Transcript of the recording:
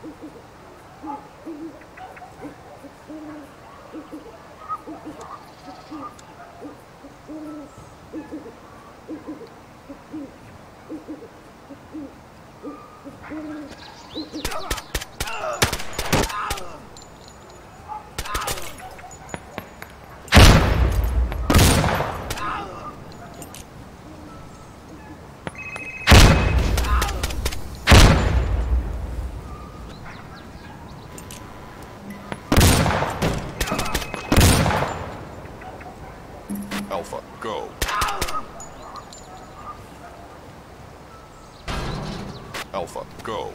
Come on! Alpha, go. Alpha, go.